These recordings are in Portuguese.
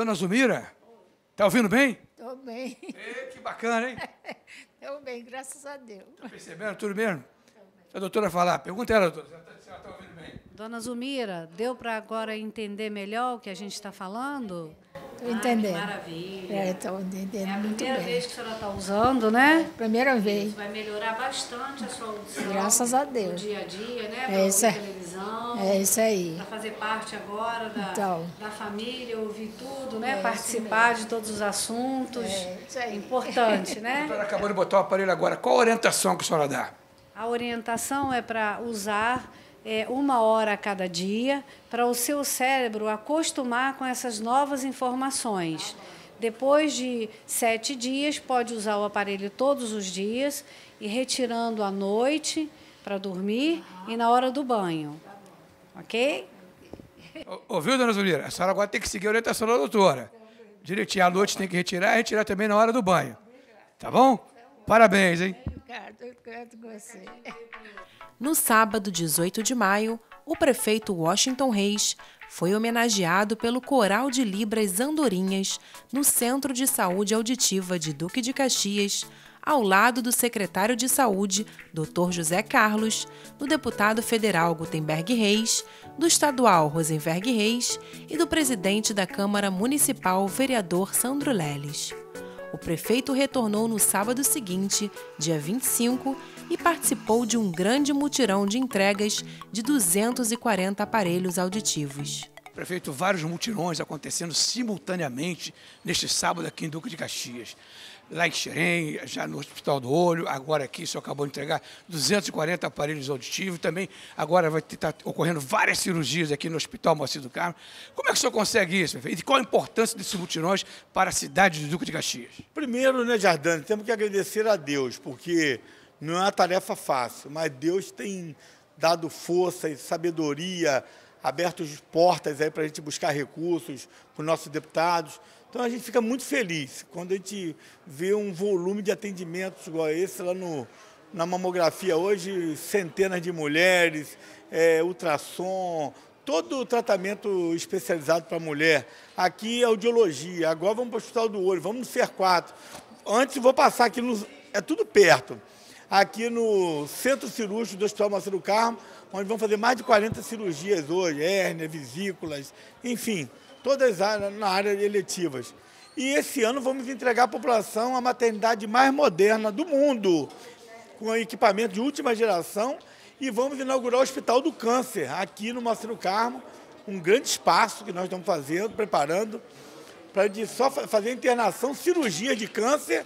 Dona Zumira, tá ouvindo bem? Estou bem. Ei, que bacana, hein? Estou bem, graças a Deus. Tá percebendo? Tudo mesmo? Se a doutora falar, pergunta ela, doutora, se ela está ouvindo bem. Dona Zumira, deu para agora entender melhor o que a gente está falando? Estou entendendo. Ai, maravilha. É, estou entendendo É a muito primeira bem. vez que a senhora está usando, né? Primeira vez. Isso vai melhorar bastante a sua audição. Graças a No Deus. dia a dia, né? É Para isso ouvir aí. televisão. É isso aí. Para fazer parte agora da, Então. da família, ouvir tudo, né? É isso Participar de todos os assuntos. É isso aí. Importante, A né? doutora acabou de botar o aparelho agora. Qual a orientação que a senhora dá? A orientação é para usar é, uma hora a cada dia para o seu cérebro acostumar com essas novas informações. Depois de sete dias, pode usar o aparelho todos os dias e retirando à noite para dormir e na hora do banho. Ok? Ouviu, dona Zulira? A senhora agora tem que seguir a orientação da doutora. Direitinho, à noite tem que retirar e retirar também na hora do banho. Tá bom? Parabéns, hein? Canto com você. No sábado, 18 de maio, o prefeito Washington Reis foi homenageado pelo Coral de Libras Andorinhas no Centro de Saúde Auditiva de Duque de Caxias, ao lado do secretário de Saúde, Dr. José Carlos, do deputado federal Gutenberg Reis, do estadual Rosenberg Reis e do presidente da Câmara Municipal, vereador Sandro Leles. O prefeito retornou no sábado seguinte, dia 25, e participou de um grande mutirão de entregas de 240 aparelhos auditivos. Prefeito, vários mutirões acontecendo simultaneamente neste sábado aqui em Duque de Caxias. Lá em Xerém, já no Hospital do Olho, agora aqui, senhor acabou de entregar 240 aparelhos auditivos. Também agora vai estar ocorrendo várias cirurgias aqui no Hospital Moacir do Carmo. Como é que o senhor consegue isso? E qual a importância desses mutirões para a cidade de Duque de Caxias? Primeiro, né, Jardane, temos que agradecer a Deus, porque não é uma tarefa fácil, mas Deus tem dado força e sabedoria, aberto as portas aí para a gente buscar recursos para os nossos deputados. Então a gente fica muito feliz quando a gente vê um volume de atendimentos igual esse lá no, na mamografia hoje, centenas de mulheres, é, ultrassom, todo o tratamento especializado para a mulher. Aqui é audiologia, agora vamos para o Hospital do Olho, vamos no CER4. Antes vou passar aqui, no, é tudo perto, aqui no Centro Cirúrgico do Hospital Marcelo Carmo, onde vão fazer mais de 40 cirurgias hoje, hérnia, vesículas, enfim, todas na área de eletivas. E esse ano vamos entregar à população a maternidade mais moderna do mundo, com equipamento de última geração, e vamos inaugurar o Hospital do Câncer, aqui no Marcelo Carmo, um grande espaço que nós estamos fazendo, preparando, para só fa- fazer internação, cirurgia de câncer,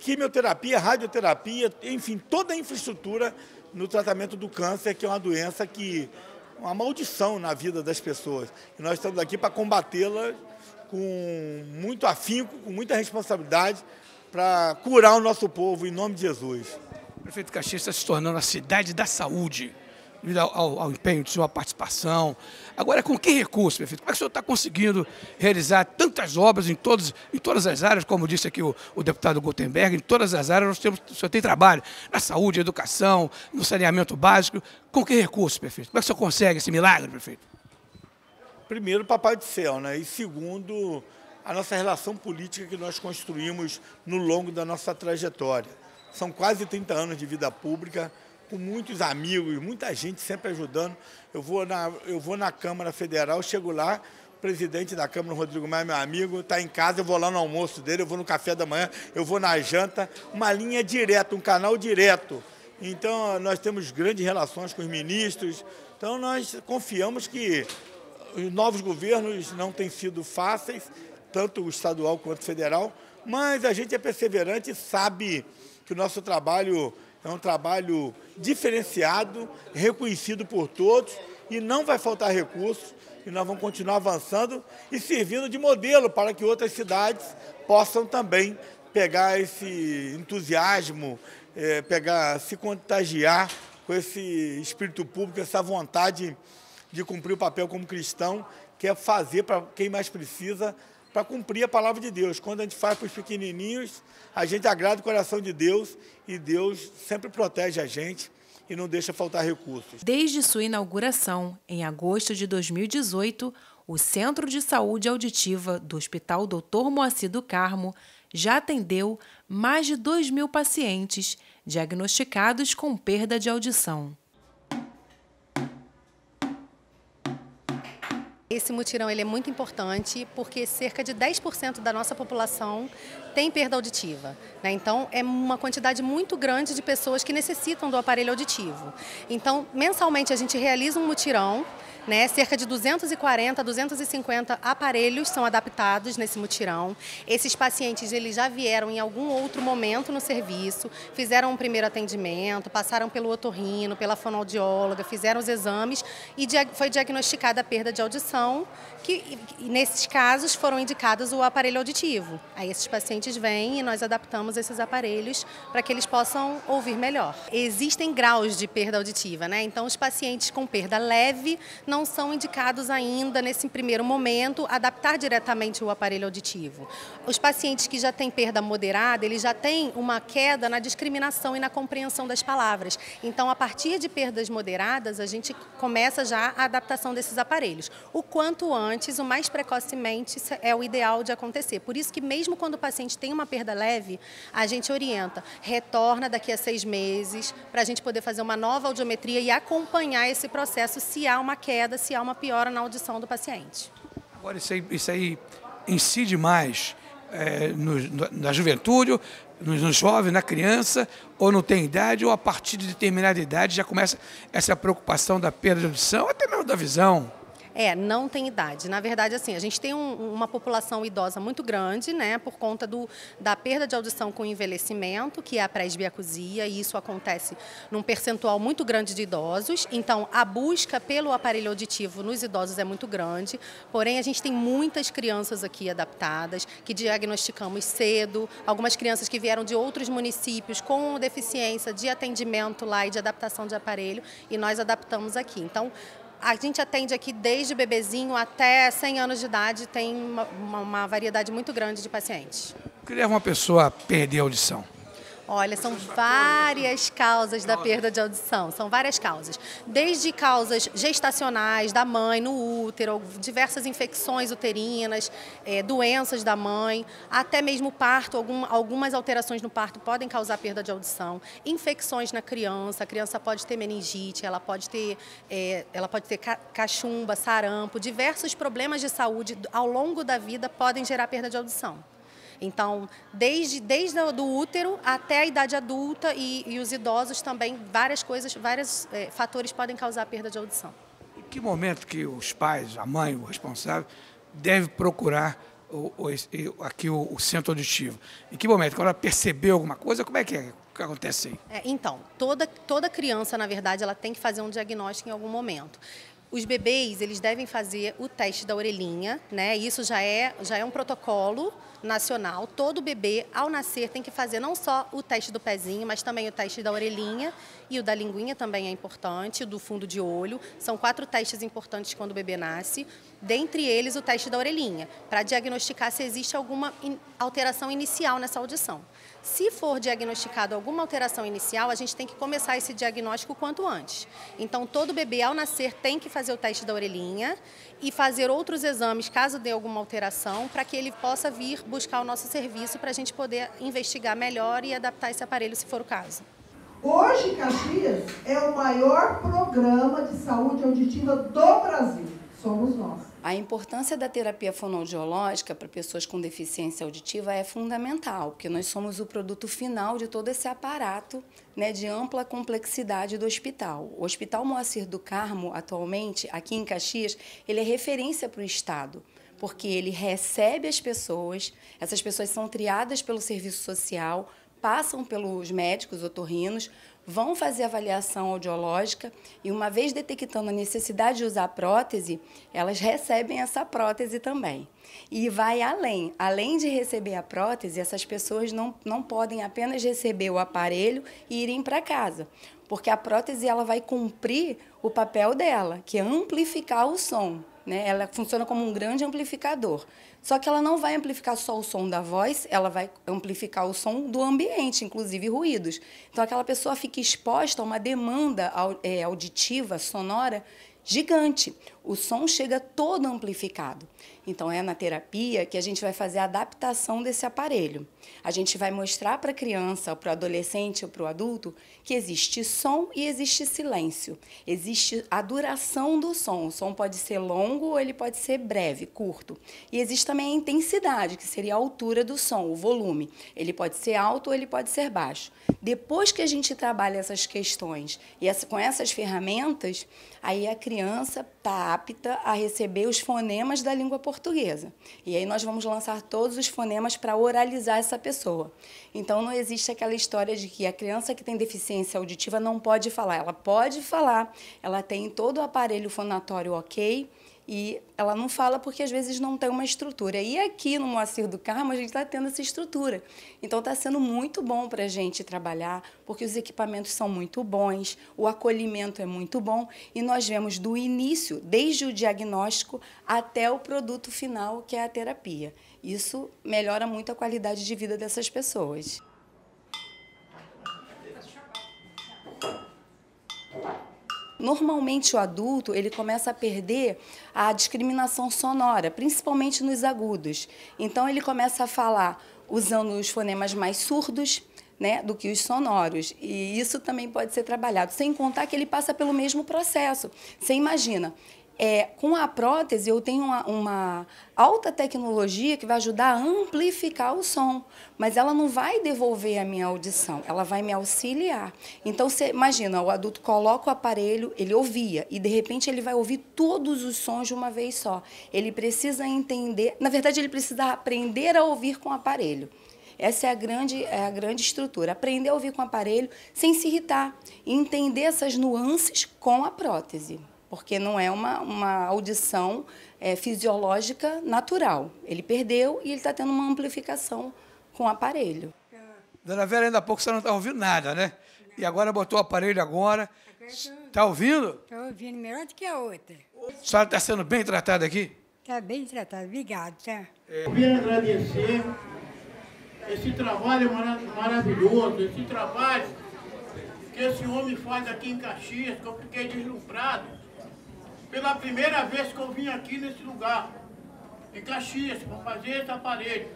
quimioterapia, radioterapia, enfim, toda a infraestrutura no tratamento do câncer, que é uma doença que uma maldição na vida das pessoas. E nós estamos aqui para combatê-la com muito afinco, com muita responsabilidade, para curar o nosso povo em nome de Jesus. Prefeito Caxias está se tornando a cidade da saúde, devido ao, ao- ao empenho de sua participação. Agora, com que recurso, prefeito? Como é que o senhor está conseguindo realizar tantas obras em, todos, em todas as áreas, como disse aqui o, o deputado Gutenberg, em todas as áreas nós temos, o senhor tem trabalho, na saúde, educação, no saneamento básico. Com que recurso, prefeito? Como é que o senhor consegue esse milagre, prefeito? primeiro, Papai do Céu, né? E segundo, a nossa relação política que nós construímos no longo da nossa trajetória. São quase 30 anos de vida pública, com muitos amigos, muita gente sempre ajudando. Eu vou na, eu vou na Câmara Federal, chego lá, presidente da Câmara, Rodrigo Maia, meu amigo, está em casa, eu vou lá no almoço dele, eu vou no café da manhã, eu vou na janta, uma linha direta, um canal direto. Então, nós temos grandes relações com os ministros, então nós confiamos que os novos governos não têm sido fáceis, tanto o estadual quanto o federal, mas a gente é perseverante e sabe que o nosso trabalho é um trabalho diferenciado, reconhecido por todos e não vai faltar recursos e nós vamos continuar avançando e servindo de modelo para que outras cidades possam também pegar esse entusiasmo, eh, pegar, se contagiar com esse espírito público, essa vontade de cumprir o papel como cristão, que é fazer para quem mais precisa, para cumprir a palavra de Deus. Quando a gente faz para os pequenininhos, a gente agrada o coração de Deus e Deus sempre protege a gente e não deixa faltar recursos. Desde sua inauguração, em agosto de 2018, o Centro de Saúde Auditiva do Hospital Dr. Moacir do Carmo já atendeu mais de 2 mil pacientes diagnosticados com perda de audição. Esse mutirão ele é muito importante porque cerca de 10% da nossa população tem perda auditiva. Né? Então, é uma quantidade muito grande de pessoas que necessitam do aparelho auditivo. Então, mensalmente a gente realiza um mutirão né? Cerca de 240 a 250 aparelhos são adaptados nesse mutirão. Esses pacientes eles já vieram em algum outro momento no serviço, fizeram um primeiro atendimento, passaram pelo otorrino, pela fonoaudióloga, fizeram os exames e foi diagnosticada a perda de audição, que nesses casos foram indicados o aparelho auditivo. Aí esses pacientes vêm e nós adaptamos esses aparelhos para que eles possam ouvir melhor. Existem graus de perda auditiva, né? Então os pacientes com perda leve não não são indicados ainda, nesse primeiro momento, adaptar diretamente o aparelho auditivo. Os pacientes que já têm perda moderada, eles já têm uma queda na discriminação e na compreensão das palavras. Então, a partir de perdas moderadas, a gente começa já a adaptação desses aparelhos. O quanto antes, o mais precocemente, é o ideal de acontecer. Por isso que mesmo quando o paciente tem uma perda leve, a gente orienta, retorna daqui a seis meses, para a gente poder fazer uma nova audiometria e acompanhar esse processo se há uma queda queda se há uma piora na audição do paciente. Agora, isso aí, isso aí incide mais é, no, na juventude, no, no jovem, na criança, ou não tem idade, ou a partir de determinada idade já começa essa preocupação da perda de audição, até mesmo da visão. É, não tem idade. Na verdade, assim, a gente tem um, uma população idosa muito grande, né, por conta do, da perda de audição com envelhecimento, que é a presbiacusia, e isso acontece num percentual muito grande de idosos. Então, a busca pelo aparelho auditivo nos idosos é muito grande, porém, a gente tem muitas crianças aqui adaptadas, que diagnosticamos cedo, algumas crianças que vieram de outros municípios com deficiência de atendimento lá e de adaptação de aparelho, e nós adaptamos aqui. Então, a gente atende aqui desde bebezinho até 100 anos de idade, tem uma, uma, variedade muito grande de pacientes. O que leva uma pessoa a perder a audição? Olha, são várias causas da perda de audição, são várias causas. Desde causas gestacionais da mãe no útero, diversas infecções uterinas, é, doenças da mãe, até mesmo parto, algum, algumas alterações no parto podem causar perda de audição. Infecções na criança, a criança pode ter meningite, ela pode ter, é, ela pode ter cachumba, sarampo, diversos problemas de saúde ao longo da vida podem gerar perda de audição. Então, desde, desde o útero até a idade adulta e, e os idosos também, várias coisas, vários é, fatores podem causar perda de audição. Em que momento que os pais, a mãe, o responsável, deve procurar o, o, aqui o, o, centro auditivo? Em que momento? Quando ela percebeu alguma coisa, como é que é? Que acontece aí? É, então, toda, toda criança, na verdade, ela tem que fazer um diagnóstico em algum momento. Os bebês, eles devem fazer o teste da orelhinha, né? Isso já é, já é um protocolo nacional. Todo bebê, ao nascer, tem que fazer não só o teste do pezinho, mas também o teste da orelhinha e o da linguinha também é importante, do fundo de olho. São quatro testes importantes quando o bebê nasce. Dentre eles, o teste da orelhinha, para diagnosticar se existe alguma alteração inicial nessa audição. Se for diagnosticado alguma alteração inicial, a gente tem que começar esse diagnóstico quanto antes. Então, todo bebê, ao nascer, tem que fazer o teste da orelhinha e fazer outros exames, caso dê alguma alteração, para que ele possa vir buscar o nosso serviço para a gente poder investigar melhor e adaptar esse aparelho, se for o caso. Hoje, Caxias é o maior programa de saúde auditiva do Brasil. Somos nós. A importância da terapia fonoaudiológica para pessoas com deficiência auditiva é fundamental, porque nós somos o produto final de todo esse aparato né, de ampla complexidade do hospital. O Hospital Moacir do Carmo, atualmente, aqui em Caxias, ele é referência para o Estado porque ele recebe as pessoas, essas pessoas são triadas pelo serviço social, passam pelos médicos otorrinos, vão fazer avaliação audiológica e, uma vez detectando a necessidade de usar prótese, elas recebem essa prótese também. E vai além. Além de receber a prótese, essas pessoas não, não podem apenas receber o aparelho e irem para casa, porque a prótese ela vai cumprir o papel dela, que é amplificar o som. Né? Ela funciona como um grande amplificador. Só que ela não vai amplificar só o som da voz, ela vai amplificar o som do ambiente, inclusive ruídos. Então aquela pessoa fica exposta a uma demanda é, auditiva, sonora, gigante. O som chega todo amplificado. Então, é na terapia que a gente vai fazer a adaptação desse aparelho. A gente vai mostrar para a criança, para o adolescente ou para o adulto que existe som e existe silêncio. Existe a duração do som. O som pode ser longo ou ele pode ser breve, curto. E existe também a intensidade, que seria a altura do som, o volume. Ele pode ser alto ou ele pode ser baixo. Depois que a gente trabalha essas questões e com essas ferramentas, aí a criança está apta a receber os fonemas da língua portuguesa. E aí nós vamos lançar todos os fonemas para oralizar essa pessoa. Então não existe aquela história de que a criança que tem deficiência auditiva não pode falar. Ela pode falar, ela tem todo o aparelho fonatório ok e ela não fala porque às vezes não tem uma estrutura. E aqui no Moacir do Carmo a gente está tendo essa estrutura. Então está sendo muito bom para a gente trabalhar, porque os equipamentos são muito bons, o acolhimento é muito bom e nós vemos do início, desde o diagnóstico até o produto final, que é a terapia. Isso melhora muito a qualidade de vida dessas pessoas. Normalmente o adulto ele começa a perder a discriminação sonora, principalmente nos agudos. Então ele começa a falar usando os fonemas mais surdos, né, do que os sonoros. E isso também pode ser trabalhado, sem contar que ele passa pelo mesmo processo. Você imagina, é, com a prótese, eu tenho uma, uma, alta tecnologia que vai ajudar a amplificar o som, mas ela não vai devolver a minha audição, ela vai me auxiliar. Então, você imagina, o adulto coloca o aparelho, ele ouvia, e de repente ele vai ouvir todos os sons de uma vez só. Ele precisa entender, na verdade, ele precisa aprender a ouvir com o aparelho. Essa é a grande, é a grande estrutura. Aprender a ouvir com o aparelho sem se irritar. Entender essas nuances com a prótese porque não é uma, uma audição é, fisiológica natural. Ele perdeu e ele está tendo uma amplificação com o aparelho. Dona Vera, ainda há pouco você não está ouvindo nada, né? E agora botou o aparelho agora. Está ouvindo? Estou ouvindo melhor do que a outra. A senhora está sendo bem tratada aqui? Está bem tratada, obrigado. Tá? Eu queria agradecer esse trabalho maravilhoso, esse trabalho que esse homem faz aqui em Caxias, que eu fiquei deslumbrado pela primeira vez que eu vim aqui nesse lugar, em Caxias, para fazer esse aparelho.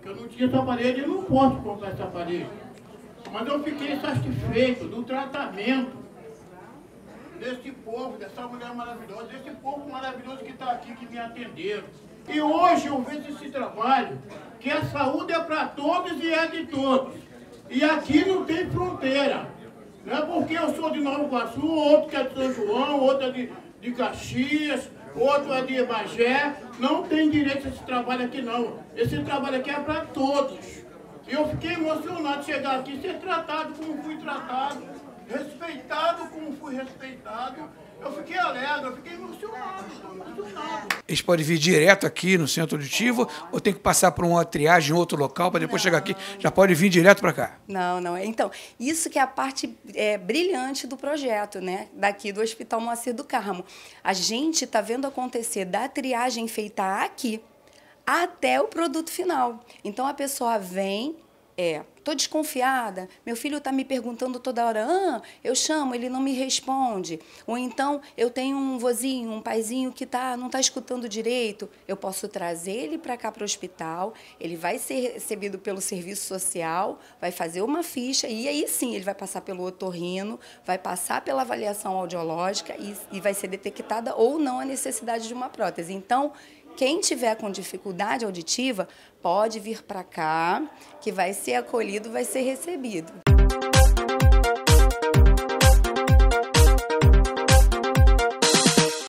Que eu não tinha esse aparelho, eu não posso comprar esse aparelho. Mas eu fiquei satisfeito do tratamento desse povo, dessa mulher maravilhosa, desse povo maravilhoso que está aqui, que me atenderam. E hoje eu vejo esse trabalho, que a saúde é para todos e é de todos. E aqui não tem. Não é porque eu sou de Nova Iguaçu, outro que é de São João, outro é de de Caxias, outro é de Bagé, não tem direito a esse trabalho aqui não. Esse trabalho aqui é para todos. E eu fiquei emocionado de chegar aqui, ser tratado como fui tratado, respeitado como fui respeitado, eu fiquei alegre, eu fiquei emocionado, estou emocionado. Eles podem vir direto aqui no centro auditivo ou tem que passar por uma triagem em outro local para depois não. chegar aqui? Já pode vir direto para cá? Não, não. Então, isso que é a parte é, brilhante do projeto, né? Daqui do Hospital Moacir do Carmo. A gente está vendo acontecer da triagem feita aqui até o produto final. Então, a pessoa vem, é, Estou desconfiada, meu filho está me perguntando toda hora, ah, eu chamo, ele não me responde. Ou então, eu tenho um vozinho, um paizinho que tá, não está escutando direito. Eu posso trazer ele para cá para o hospital, ele vai ser recebido pelo serviço social, vai fazer uma ficha, e aí sim ele vai passar pelo otorrino, vai passar pela avaliação audiológica e, e vai ser detectada ou não a necessidade de uma prótese. Então, quem tiver com dificuldade auditiva pode vir para cá, que vai ser acolhido, vai ser recebido.